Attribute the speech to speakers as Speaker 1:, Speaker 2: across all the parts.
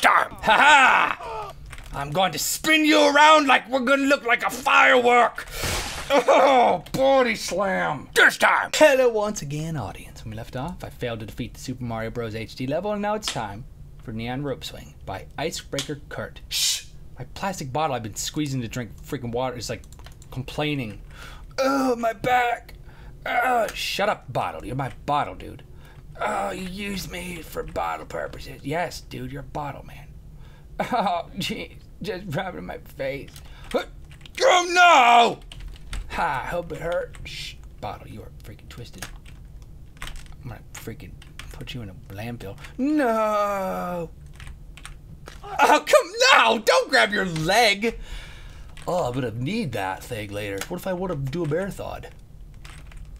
Speaker 1: Time! Ha ha! I'm going to spin you around like we're gonna look like a firework! Oh, body slam! This time!
Speaker 2: Hello once again, audience. When we left off, I failed to defeat the Super Mario Bros. HD level, and now it's time for Neon Rope Swing by Icebreaker Kurt. Shh! My plastic bottle I've been squeezing to drink freaking water is like complaining. Oh, my back! Oh, shut up, bottle. You're my bottle, dude. Oh, you use me for bottle purposes. Yes, dude, you're a bottle man. Oh, jeez. Just rubbing my face.
Speaker 1: Oh no!
Speaker 2: Ha, I hope it hurt. Shh, bottle, you are freaking twisted. I'm gonna freaking put you in a landfill. No!
Speaker 1: Oh, come now! Don't grab your leg!
Speaker 2: Oh, I'm gonna need that thing later. What if I want to do a marathon?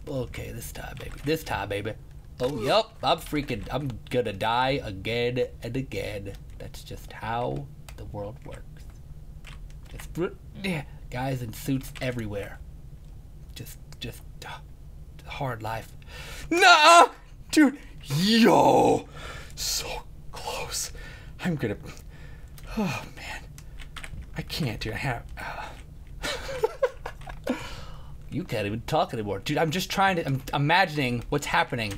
Speaker 2: Okay, this time, baby. This time, baby. Oh, yep. I'm freaking. I'm gonna die again and again. That's just how the world works. Just guys in suits everywhere. Just, just uh, hard life.
Speaker 1: Nah, dude. Yo, so close. I'm gonna. Oh man, I can't, dude. I have. Uh.
Speaker 2: you can't even talk anymore, dude. I'm just trying to. I'm imagining what's happening.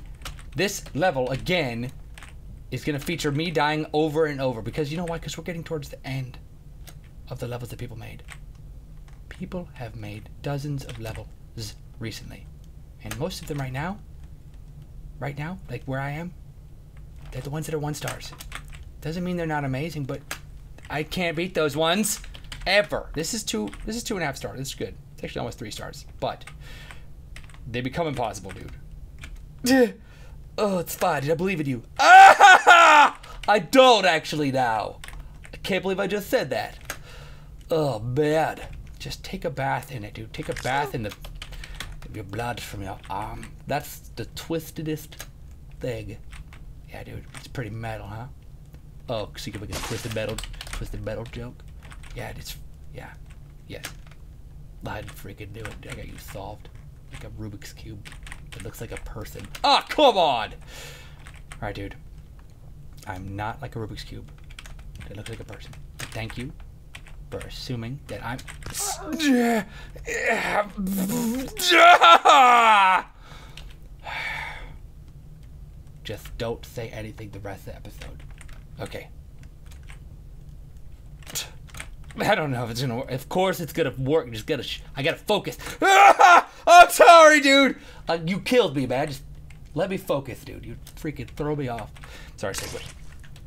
Speaker 2: This level again is gonna feature me dying over and over because you know why? Because we're getting towards the end of the levels that people made. People have made dozens of levels recently, and most of them right now. Right now, like where I am, they're the ones that are one stars. Doesn't mean they're not amazing, but I can't beat those ones ever. This is two. This is two and a half stars. This is good. It's actually almost three stars, but they become impossible, dude. oh, it's fine. I believe in you? Ah! I don't actually now. I can't believe I just said that. Oh man, just take a bath in it, dude. Take a bath in the your blood from your arm. That's the twistedest thing. Yeah, dude, it's pretty metal, huh? Oh, so you can make a twisted metal, twisted metal joke. Yeah, it's yeah, yes. I'd freaking do it. I got you solved. Like a Rubik's cube. It looks like a person. Ah, oh, come on! Alright, dude. I'm not like a Rubik's cube. It looks like a person. Thank you for assuming that I'm. Just don't say anything the rest of the episode. Okay. I don't know if it's gonna work. Of course it's gonna work. Just gotta. I gotta focus. I'm sorry, dude. You killed me, man. Just let me focus, dude. You freaking throw me off. Sorry, Segway.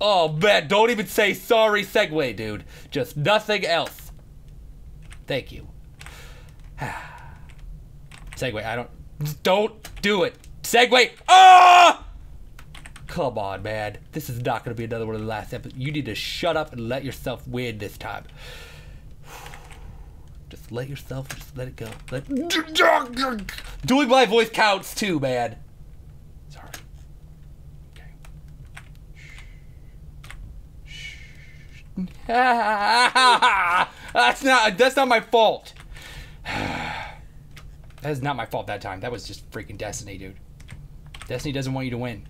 Speaker 2: Oh man, don't even say sorry, Segway, dude. Just nothing else. Thank you. Segway, I don't. Don't do it. Segway. Ah! Come on, man. This is not going to be another one of the last episodes. You need to shut up and let yourself win this time. Just let yourself, just let it go. Let Doing my voice counts too, man. Sorry. Okay. Shh. That's not that's not my fault. that is not my fault that time. That was just freaking Destiny, dude. Destiny doesn't want you to win.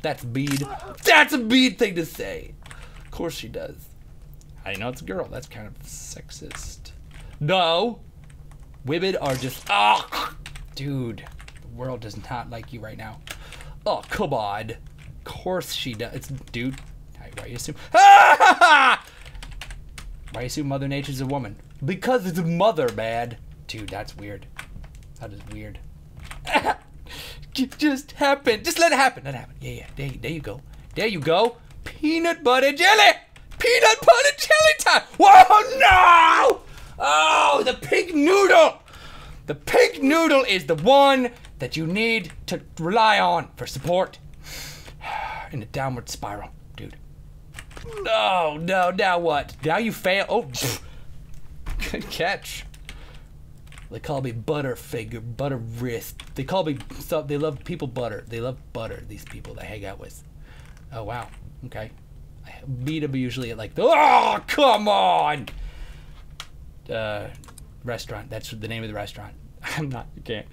Speaker 2: That's a bead. That's a bead thing to say. Of course she does. I know it's a girl. That's kind of sexist. No. Women are just. Oh, dude. The world does not like you right now. Oh, come on. Of course she does. It's. Dude. Why you assume. Why you assume Mother Nature's a woman? Because it's a mother, man. Dude, that's weird. That is weird. just happen. Just let it happen. Let it happen. Yeah, yeah. There, there you go. There you go. Peanut butter jelly. Peanut butter jelly time. Whoa, no! Noodle. The pink noodle is the one that you need to rely on for support in a downward spiral, dude. No, no, now what? Now you fail. Oh, good catch. They call me Butterfinger, Butter Wrist. They call me so they love people butter. They love butter. These people that hang out with. Oh wow. Okay. I beat them usually at like the oh come on. Uh, restaurant. That's the name of the restaurant. I'm not. You can't.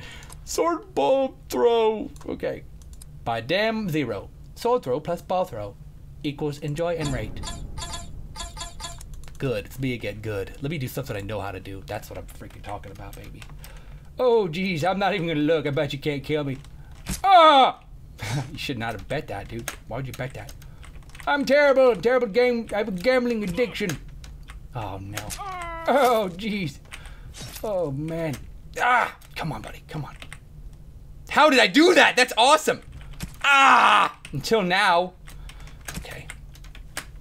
Speaker 2: Sword ball throw. Okay. By damn zero. Sword throw plus ball throw equals enjoy and rate. good. It's me again. good. Let me do something I know how to do. That's what I'm freaking talking about, baby. Oh, geez, I'm not even gonna look. I bet you can't kill me. Ah! you should not have bet that, dude. Why would you bet that? I'm terrible. I'm Terrible game. I have a gambling addiction. Oh no. Oh, jeez. Oh man. Ah! Come on, buddy. Come on. How did I do that? That's awesome. Ah! Until now. Okay.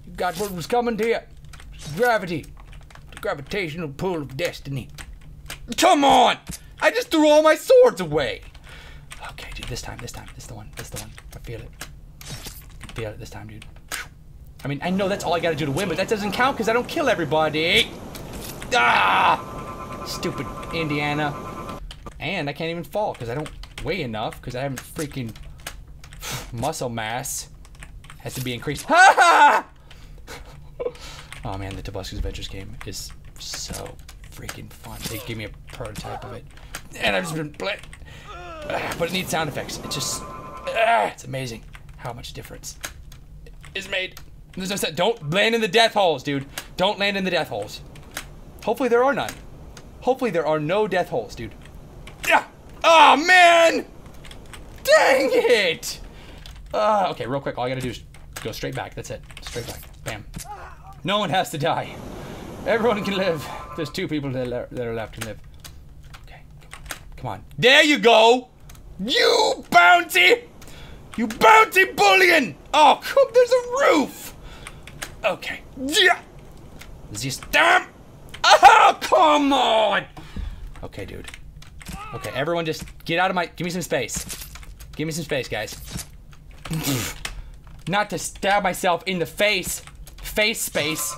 Speaker 2: You got what was coming to you. Gravity. The gravitational pull of destiny. Come on! I just threw all my swords away. Okay, dude, this time, this time, this is the one, this is the one. I feel it. I feel it this time, dude. I mean, I know that's all I gotta do to win, but that doesn't count because I don't kill everybody. Ah! Stupid Indiana. And I can't even fall because I don't weigh enough because I haven't freaking muscle mass has to be increased. Oh man, the Tobuscus Adventures game is so freaking fun. They gave me a prototype of it, and I've just been playing. But it needs sound effects. It just, ah, it's amazing how much difference is made. There's no set. Don't land in the death holes, dude. Don't land in the death holes. Hopefully there are none. Hopefully there are no death holes, dude. Yeah. Oh man! Dang it! Uh, okay, real quick. All I gotta do is go straight back. That's it. Straight back. Bam. No one has to die. Everyone can live. There's two people that are, that are left to live. Okay, come on. There you go! You bounty! You bounty bullion! Oh, come, there's a roof! Okay. Yeah! This time. Oh, come on! Okay, dude. Okay, everyone just get out of my. Give me some space. Give me some space, guys. Not to stab myself in the face. Face space.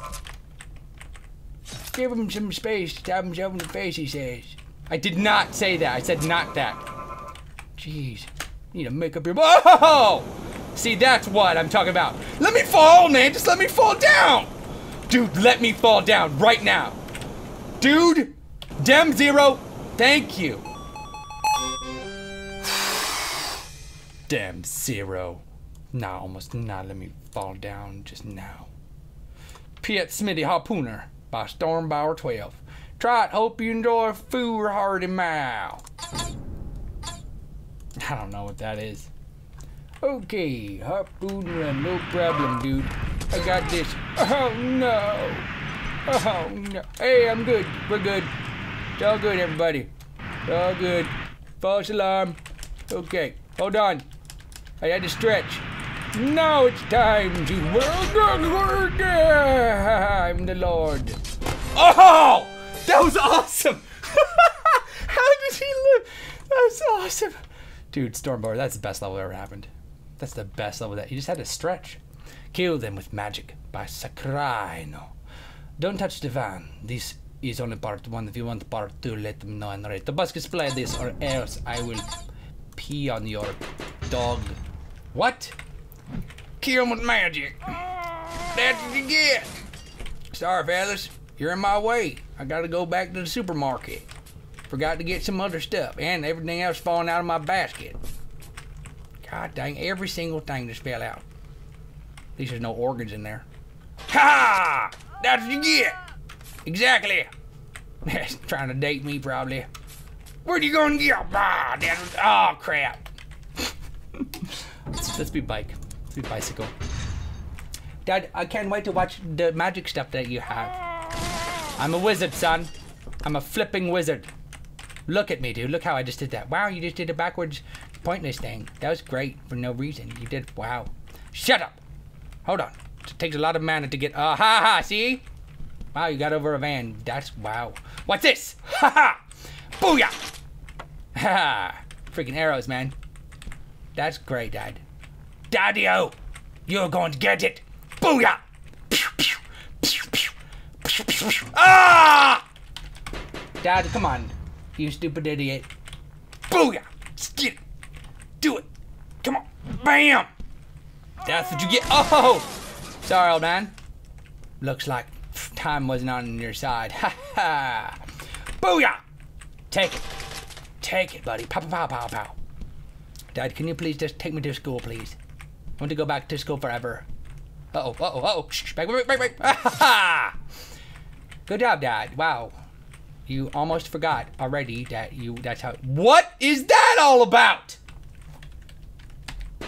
Speaker 2: Give him some space. Stab himself in the face, he says. I did not say that. I said not that. Jeez. You need to make up your. See, that's what I'm talking about. Let me fall, man. Just let me fall down. Dude, let me fall down right now. Dude, Dem Zero, thank you. Dem Zero. Nah, almost not let me fall down just now. Piet Smitty Harpooner by Stormbauer 12. Try it, hope you enjoy Foo Hardy Mouth. I don't know what that is. Okay, harpooner, no problem, dude. I got this. Oh no! Oh no! Hey, I'm good. We're good. It's all good, everybody. It's all good. False alarm. Okay, hold on. I had to stretch. Now it's time to work. I'm the Lord. Oh, that was awesome! How did he live? That was awesome, dude. Stormbar, that's the best level that ever happened. That's the best level that you just had to stretch. Kill them with magic by Sakrino. Don't touch the van. This is only part one. If you want part two, let me know and rate. Tobuscus play this, or else I will pee on your dog. What? Kill him with magic. That's what you get. Sorry, fellas. You're in my way. I gotta go back to the supermarket. Forgot to get some other stuff, and everything else falling out of my basket. God dang, every single thing just fell out. At least there's no organs in there. Ha! That's what you get! Exactly! That's Trying to date me, probably. Where'd you going to get? Ah, that was, oh, crap. let's, let's be bike. Let's be bicycle. Dad, I can't wait to watch the magic stuff that you have. I'm a wizard, son. I'm a flipping wizard. Look at me, dude. Look how I just did that. Wow, you just did a backwards pointless thing. That was great for no reason. You did. Wow. Shut up. Hold on. It takes a lot of mana to get. Ah, uh, ha ha. See? Wow, you got over a van. That's wow. What's this? Ha ha. Booyah. Ha. Freaking arrows, man. That's great, Dad. Daddy-o. You're going to get it. Booyah. Ah! Dad, come on. You stupid idiot. Booyah. Just get it. Do it. Come on. Bam. That's what you get. Oh! Sorry, old man. Looks like time wasn't on your side. Ha ha! Booyah! Take it. Take it, buddy. Pow, pow, pow, pow. Dad, can you please just take me to school, please? I want to go back to school forever. Uh-oh, uh-oh, uh-oh. Shh, back, back, back, back. Ha! Good job, Dad. Wow. You almost forgot already that you. That's how. What is that all about?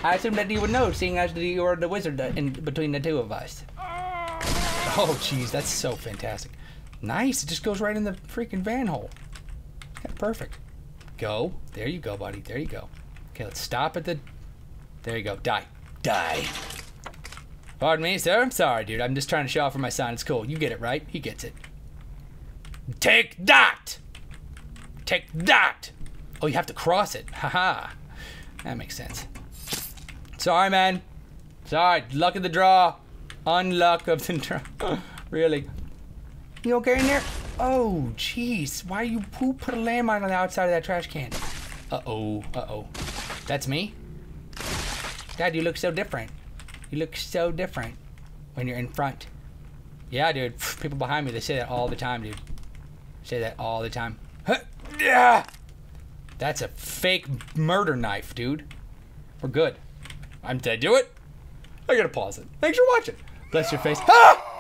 Speaker 2: I assumed that you would know, seeing as you were the wizard in between the two of us. Oh, jeez, that's so fantastic. Nice. It just goes right in the freaking van hole. Yeah, perfect. Go. There you go, buddy. There you go. Okay, let's stop at the. There you go. Die. Die. Pardon me, sir. I'm sorry, dude. I'm just trying to show off for my son. It's cool. You get it, right? He gets it. Take that! Take that! Oh, you have to cross it. Haha. That makes sense. Sorry, man. Sorry. Luck of the draw. Unluck of the draw. really? You okay in there? Oh, jeez. Why you who put a landmine on the outside of that trash can? Uh-oh. Uh-oh. That's me? Dad, you look so different. You look so different when you're in front. Yeah, dude. People behind me, they say that all the time, dude. Say that all the time. Huh, Yeah. That's a fake murder knife, dude. We're good. I'm dead. Do it. I gotta pause it. Thanks for watching. Bless your face. Ah!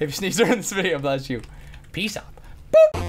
Speaker 2: If you sneeze during this video, bless you. Peace out. Boop.